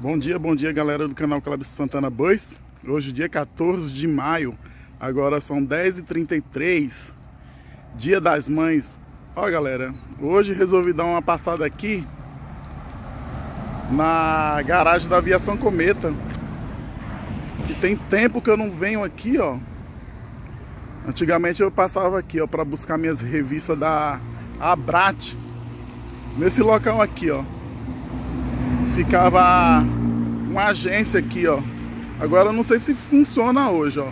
Bom dia, bom dia galera do canal Cláudio Santana Bois Hoje dia 14 de maio. Agora são 10h33 Dia das Mães. Ó galera, hoje resolvi dar uma passada aqui Na garagem da Aviação Cometa. Que tem tempo que eu não venho aqui, ó. Antigamente eu passava aqui, ó Pra buscar minhas revistas da Abrat. Nesse local aqui, ó ficava uma agência aqui, ó. Agora eu não sei se funciona hoje, ó.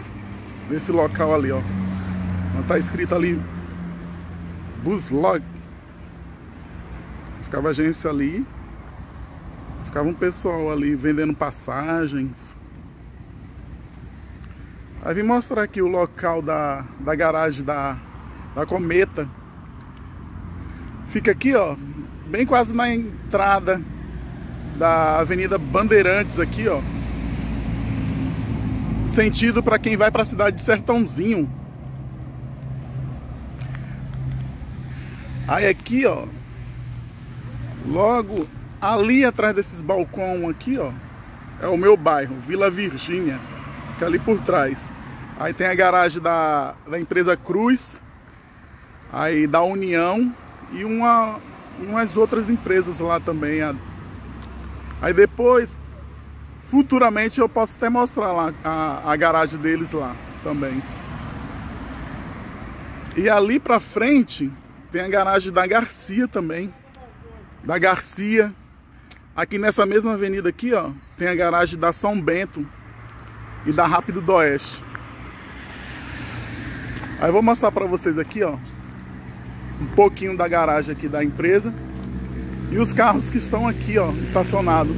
Nesse local ali, ó. Tá escrito ali Buslog. Ficava agência ali. Ficava um pessoal ali vendendo passagens. Aí vim mostrar aqui o local da, da garagem da, da Cometa. Fica aqui, ó, bem quase na entrada da Avenida Bandeirantes aqui, ó. Sentido para quem vai para a cidade de Sertãozinho. Aí aqui, ó, logo ali atrás desses balcões aqui, ó, é o meu bairro, Vila Virgínia, que é ali por trás. Aí tem a garagem da, da empresa Cruz, aí da União e uma, umas outras empresas lá também, a Aí depois, futuramente eu posso até mostrar lá a, a garagem deles lá também. E ali pra frente tem a garagem da Garcia também. Da Garcia. Aqui nessa mesma avenida aqui, ó, tem a garagem da São Bento e da Rápido do Oeste. Aí eu vou mostrar pra vocês aqui, ó, um pouquinho da garagem aqui da empresa. E os carros que estão aqui, ó, estacionados.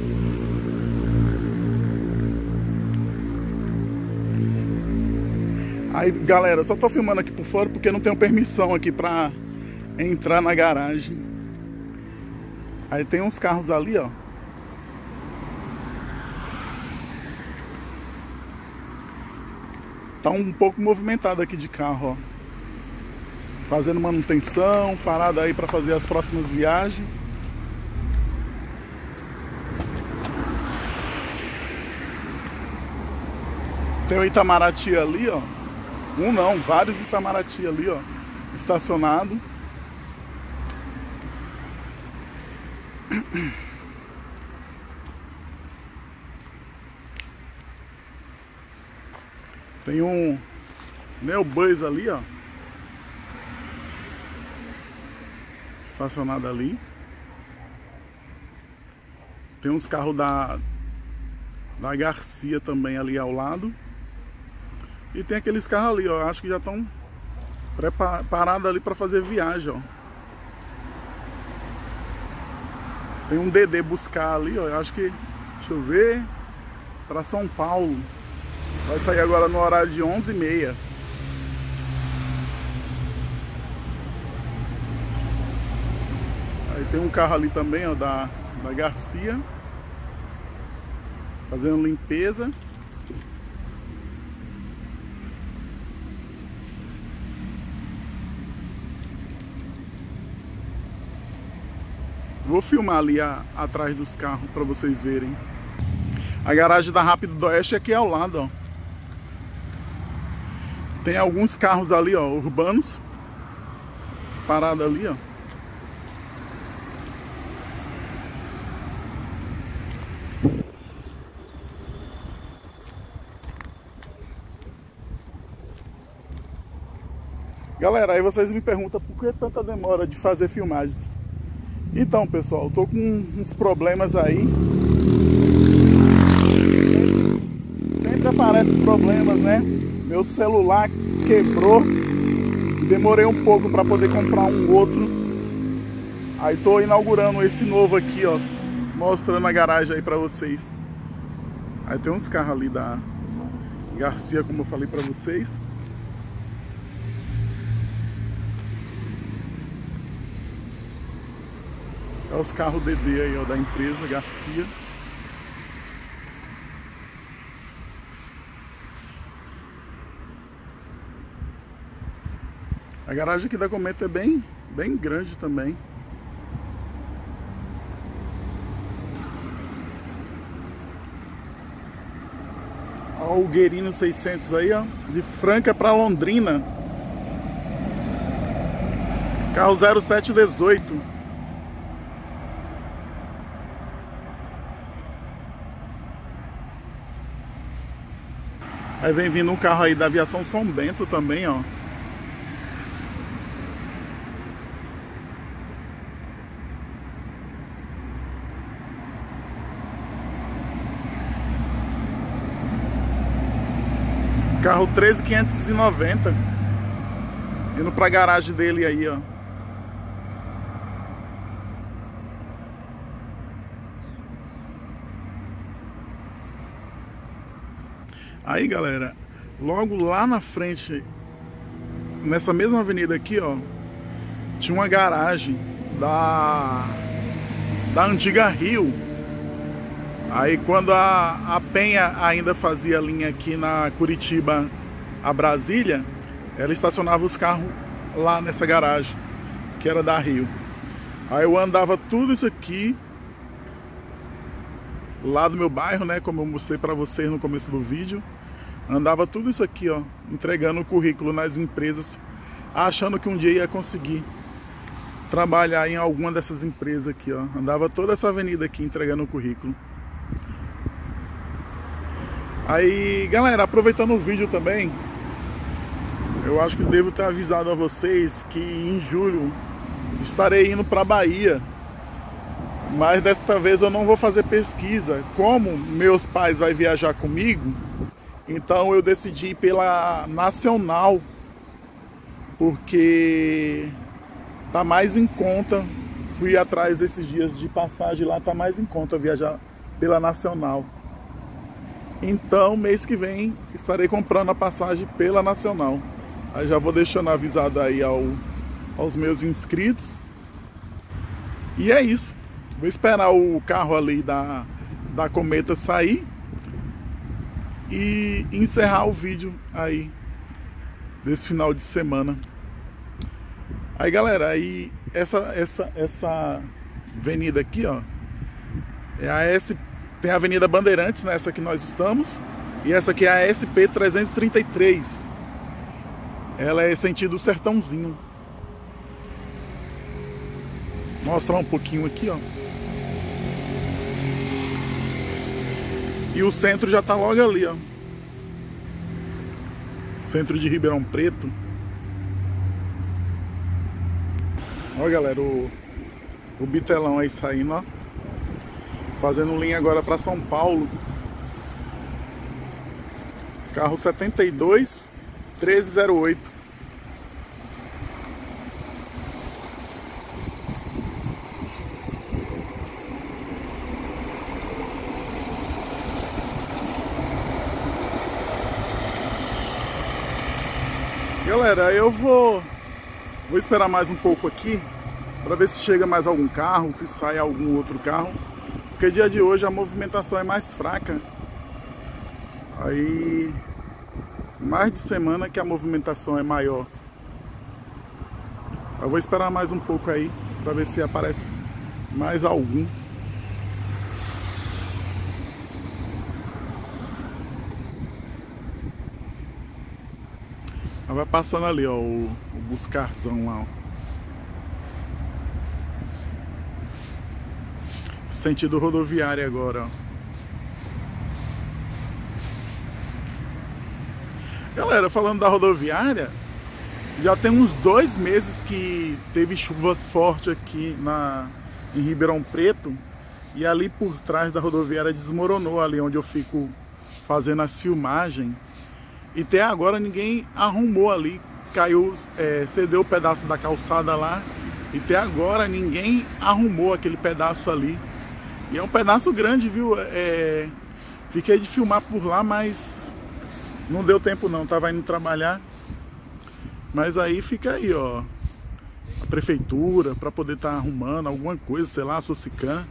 Aí, galera, só tô filmando aqui por fora porque não tenho permissão aqui pra entrar na garagem. Aí tem uns carros ali, ó. Tá um pouco movimentado aqui de carro, ó. Fazendo manutenção, parada aí para fazer as próximas viagens. Tem o Itamaraty ali, ó. Um não, vários Itamaraty ali, ó. Estacionado. Tem um Neobus ali, ó. Estacionado ali. Tem uns carros da da Garcia também ali ao lado. E tem aqueles carros ali, ó. Acho que já estão preparados ali para fazer viagem, ó. Tem um DD buscar ali, ó. Eu acho que, deixa eu ver, para São Paulo. Vai sair agora no horário de 11h30. Aí tem um carro ali também, ó, da, da Garcia. Fazendo limpeza. Vou filmar ali a, atrás dos carros para vocês verem. A garagem da Rápido do Oeste é aqui ao lado, ó. Tem alguns carros ali, ó, urbanos. Parado ali, ó. Galera, aí vocês me perguntam por que tanta demora de fazer filmagens. Então, pessoal, tô com uns problemas aí. Sempre aparecem problemas, né? Meu celular quebrou. Demorei um pouco para poder comprar um outro. Aí tô inaugurando esse novo aqui, ó. Mostrando a garagem aí para vocês. Aí tem uns carros ali da Garcia, como eu falei para vocês. É os carros DD aí, ó, da empresa Garcia. A garagem aqui da Cometa é bem, bem grande também. Ó, o Guerino 600 aí, ó. De Franca para Londrina. Carro 0718. Aí vem vindo um carro aí da aviação São Bento também, ó. Carro 13590. Indo pra garagem dele aí, ó. Aí, galera, logo lá na frente, nessa mesma avenida aqui, ó, tinha uma garagem da da antiga Rio. Aí quando a, a Penha ainda fazia linha aqui na Curitiba a Brasília, ela estacionava os carros lá nessa garagem, que era da Rio. Aí eu andava tudo isso aqui lá do meu bairro, né, como eu mostrei para vocês no começo do vídeo. Andava tudo isso aqui, ó, entregando o currículo nas empresas, achando que um dia ia conseguir trabalhar em alguma dessas empresas aqui, ó. Andava toda essa avenida aqui entregando o currículo. Aí, galera, aproveitando o vídeo também, eu acho que devo ter avisado a vocês que em julho estarei indo para Bahia. Mas desta vez eu não vou fazer pesquisa. Como meus pais vão viajar comigo, então eu decidi pela Nacional, porque tá mais em conta. Fui atrás desses dias de passagem lá, tá mais em conta viajar pela Nacional. Então, mês que vem, estarei comprando a passagem pela Nacional. Aí já vou deixando avisado aí ao, aos meus inscritos. E é isso. Vou esperar o carro ali da, da Cometa sair e encerrar o vídeo aí desse final de semana. Aí galera, aí essa essa essa avenida aqui, ó, é a S tem a Avenida Bandeirantes nessa né, que nós estamos e essa aqui é a SP 333. Ela é sentido Sertãozinho. Mostrar um pouquinho aqui, ó. E o centro já tá logo ali, ó. Centro de Ribeirão Preto. Ó, galera, o, o bitelão aí saindo, ó. Fazendo linha agora para São Paulo. Carro 72 1308. Galera, eu vou vou esperar mais um pouco aqui para ver se chega mais algum carro, se sai algum outro carro, porque dia de hoje a movimentação é mais fraca. Aí mais de semana que a movimentação é maior. Eu vou esperar mais um pouco aí para ver se aparece mais algum. Vai passando ali, ó, o, o buscarzão lá, ó. Sentido rodoviário agora, ó. Galera, falando da rodoviária, já tem uns dois meses que teve chuvas fortes aqui na, em Ribeirão Preto e ali por trás da rodoviária desmoronou ali onde eu fico fazendo as filmagens e até agora ninguém arrumou ali, caiu, é, cedeu o pedaço da calçada lá. E até agora ninguém arrumou aquele pedaço ali. E é um pedaço grande, viu? É, fiquei de filmar por lá, mas não deu tempo não, tava indo trabalhar. Mas aí fica aí, ó. A prefeitura, para poder estar tá arrumando alguma coisa, sei lá, a Socican,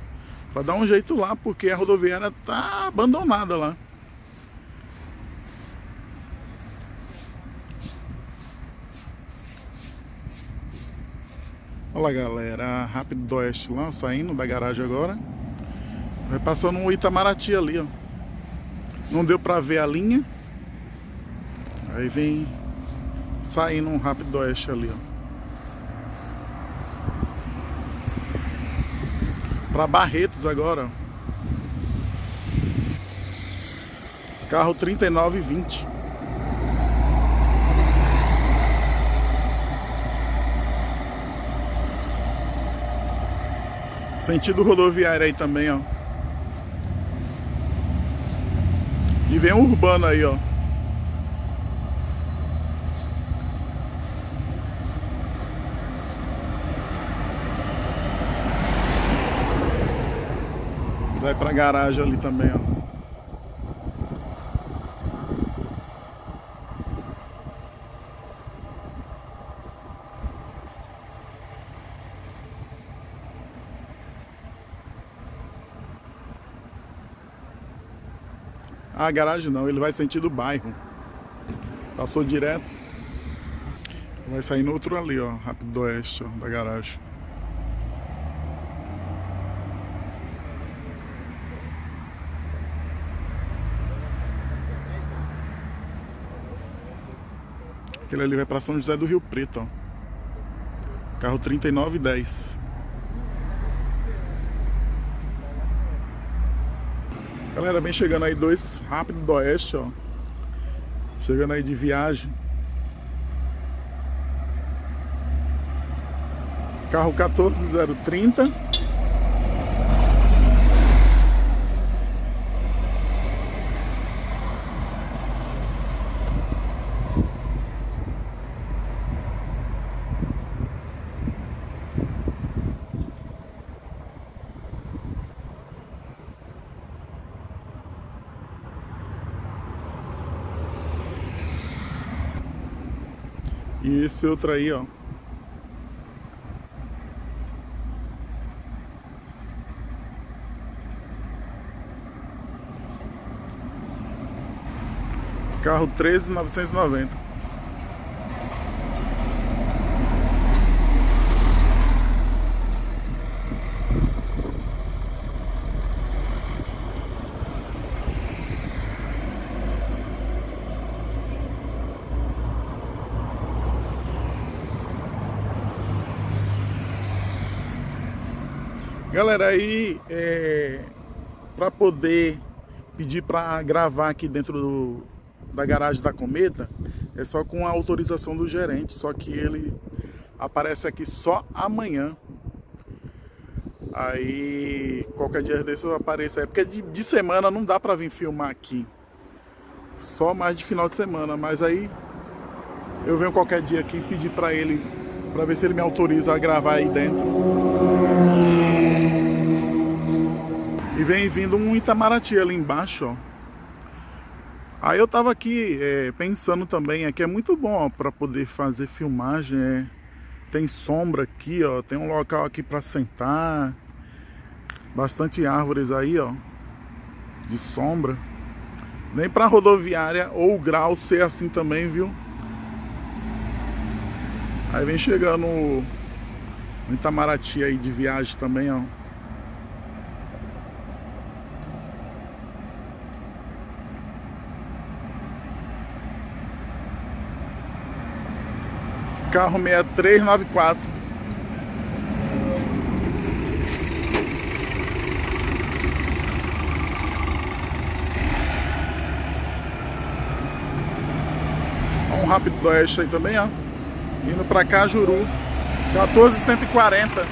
para dar um jeito lá, porque a rodoviária tá abandonada lá. Olha lá galera, Rápido do Oeste lá, saindo da garagem agora. Vai passando um Itamaraty ali, ó. Não deu pra ver a linha. Aí vem saindo um rápido oeste ali, ó. Pra Barretos agora, ó. Carro 3920. Sentido rodoviário aí também, ó. E vem um urbano aí, ó. Vai pra garagem ali também, ó. Ah, garagem não, ele vai sentido bairro. Passou direto. Vai sair no outro ali, ó, rápido do oeste, ó, da garagem. Aquele ali vai para São José do Rio Preto, ó. Carro 3910. Galera, vem chegando aí dois rápido do oeste, ó. Chegando aí de viagem. Carro 14030. E esse outro aí, ó. Carro 13,990. Galera, aí é, para poder pedir para gravar aqui dentro do, da garagem da Cometa, é só com a autorização do gerente, só que ele aparece aqui só amanhã. Aí qualquer dia desse eu apareço aí, porque de, de semana não dá para vir filmar aqui. Só mais de final de semana, mas aí eu venho qualquer dia aqui pedir para ele, para ver se ele me autoriza a gravar aí dentro. E vem vindo um Itamaraty ali embaixo, ó. Aí eu tava aqui é, pensando também, aqui é muito bom para poder fazer filmagem, é, tem sombra aqui, ó, tem um local aqui para sentar, bastante árvores aí, ó, de sombra. Nem para rodoviária ou grau ser assim também, viu? Aí vem chegando o Itamaraty aí de viagem também, ó. Carro 6394. Um rápido do oeste aí também, ó. Indo pra Cajuru. 14140.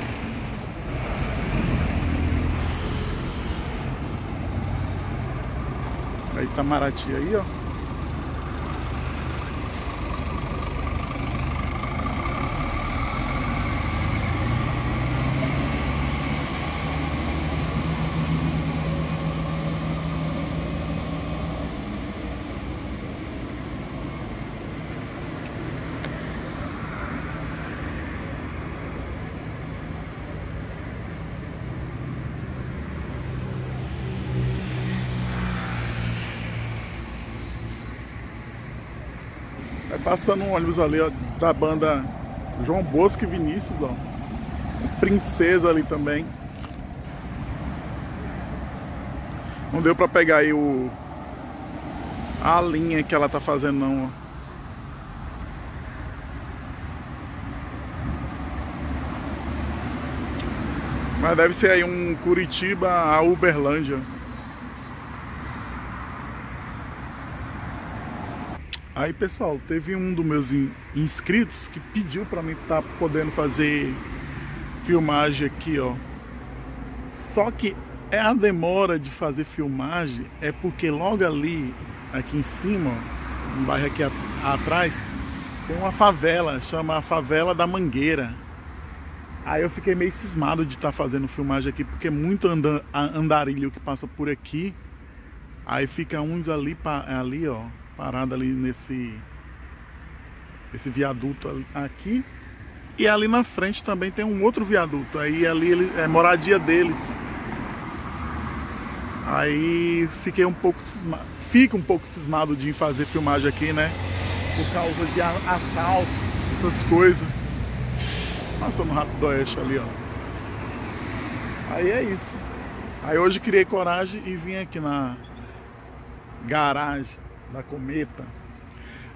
Aí Itamaraty aí, ó. Passando um ônibus ali, ó, da banda João Bosco e Vinícius, ó. Princesa ali também. Não deu pra pegar aí o, a linha que ela tá fazendo não, ó. Mas deve ser aí um Curitiba a Uberlândia. Aí pessoal, teve um dos meus inscritos que pediu para mim estar tá podendo fazer filmagem aqui, ó. Só que é a demora de fazer filmagem é porque logo ali, aqui em cima, um bairro aqui atrás, tem uma favela, chama a Favela da Mangueira. Aí eu fiquei meio cismado de estar tá fazendo filmagem aqui, porque muito andarilho que passa por aqui. Aí fica uns ali, ali ó, parado ali nesse esse viaduto aqui. E ali na frente também tem um outro viaduto. Aí ali ele, é moradia deles. Aí fiquei um pouco cismado, fica um pouco cismado de fazer filmagem aqui, né? Por causa de assalto, essas coisas. Passando rápido oeste ali, ó. Aí é isso. Aí hoje criei coragem e vim aqui na garagem da Cometa.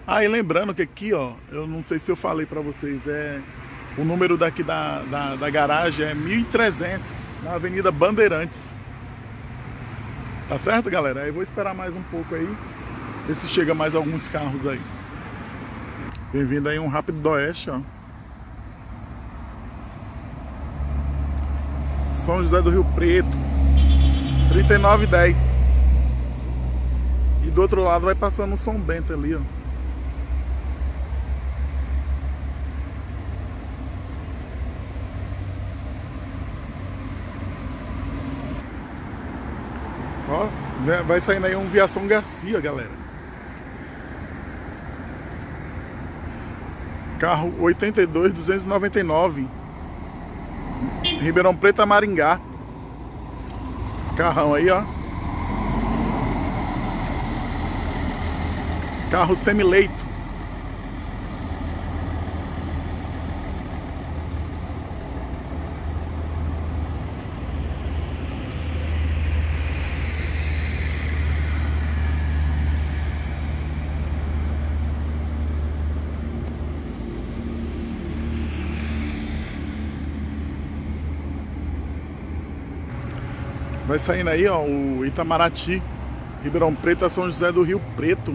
Aí lembrando que aqui, ó, eu não sei se eu falei para vocês, é o número daqui da, da, da garagem é 1300 na Avenida Bandeirantes. Tá certo, galera? Aí vou esperar mais um pouco aí, ver se chega mais alguns carros aí. Bem-vindo aí um Rápido do Oeste, ó. São José do Rio Preto 3910 E do outro lado vai passando o São Bento ali, ó Ó, vai saindo aí um Viação Garcia, galera. Carro 82 299 Ribeirão Preto a Maringá. Carrão aí, ó. Carro semileito. Vai saindo aí, ó, o Itamaraty, Ribeirão Preto a São José do Rio Preto.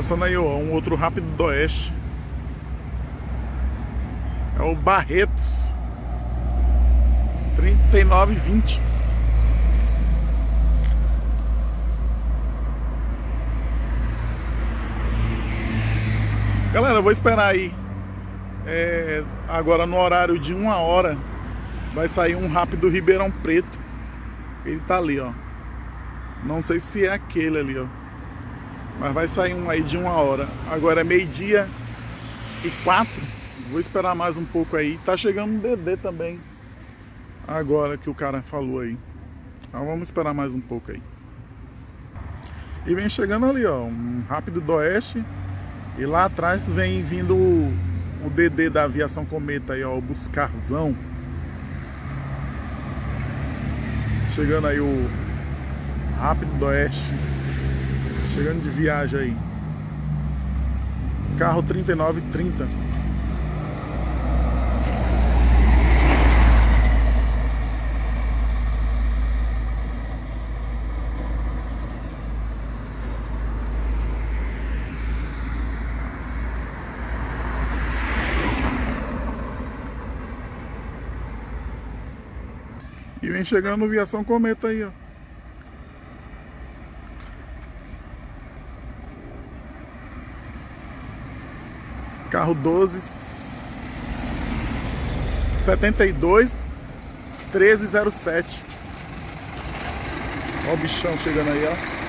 passando aí, ó, um outro rápido do oeste. É o Barretos. 39,20. Galera, eu vou esperar aí. É, agora no horário de uma hora vai sair um rápido Ribeirão Preto. Ele tá ali, ó. Não sei se é aquele ali, ó. Mas vai sair um aí de uma hora. Agora é meio-dia e quatro. Vou esperar mais um pouco aí. Tá chegando um DD também. Agora que o cara falou aí. Então vamos esperar mais um pouco aí. E vem chegando ali, ó. Um rápido do oeste. E lá atrás vem vindo o, o DD da aviação cometa aí, ó. O Buscarzão. Chegando aí o Rápido do Oeste. Chegando de viagem aí. Carro 3930. E vem chegando Viação Cometa aí, ó. Carro 12 72 1307. Olha o bichão chegando aí, ó.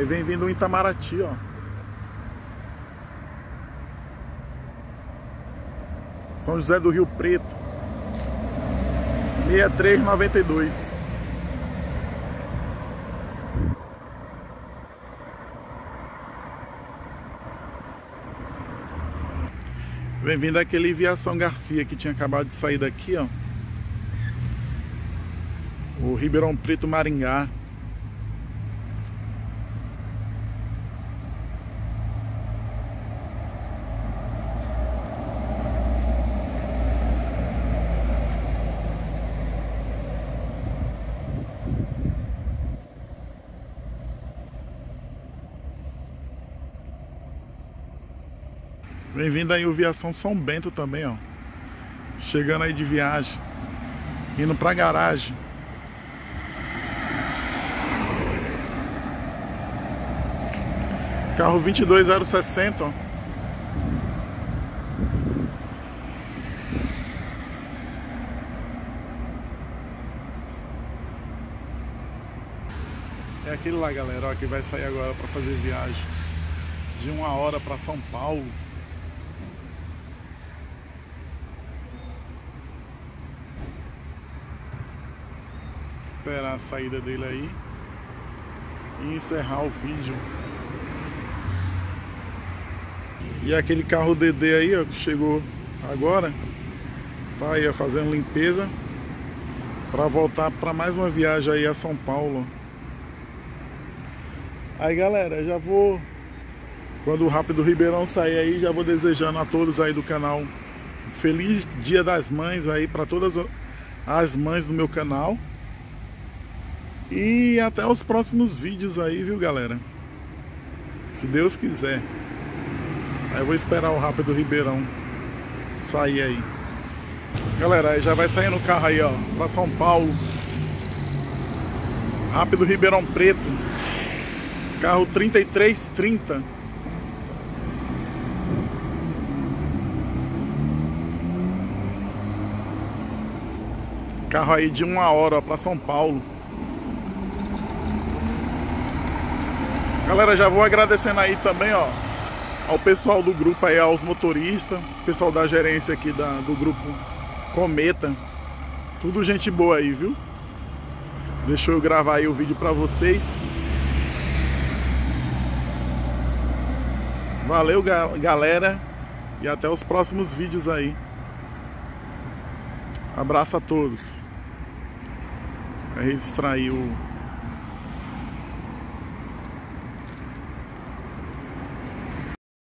Aí vem vindo o Itamaraty, ó. São José do Rio Preto. 6392. Vem vindo aquele Viação Garcia que tinha acabado de sair daqui, ó. O Ribeirão Preto Maringá. Bem-vindo aí o Viação São Bento também, ó. Chegando aí de viagem. Indo pra garagem. Carro 22060, ó. É aquele lá, galera, ó, que vai sair agora para fazer viagem de uma hora para São Paulo. Esperar a saída dele aí e encerrar o vídeo. E aquele carro DD aí, ó, que chegou agora, tá aí ó, fazendo limpeza para voltar para mais uma viagem aí a São Paulo. Aí galera, já vou quando o Rápido Ribeirão sair aí, já vou desejando a todos aí do canal um feliz Dia das Mães aí para todas as mães do meu canal. E até os próximos vídeos aí, viu galera? Se Deus quiser. Aí eu vou esperar o Rápido Ribeirão sair aí. Galera, aí já vai sair no carro aí, ó, pra São Paulo. Rápido Ribeirão Preto. Carro 3330. Carro aí de uma hora para São Paulo. Galera, já vou agradecendo aí também, ó, ao pessoal do grupo aí, aos motoristas, pessoal da gerência aqui da, do grupo Cometa. Tudo gente boa aí, viu? Deixa eu gravar aí o vídeo pra vocês. Valeu, galera. E até os próximos vídeos aí. Abraço a todos. Registrar aí o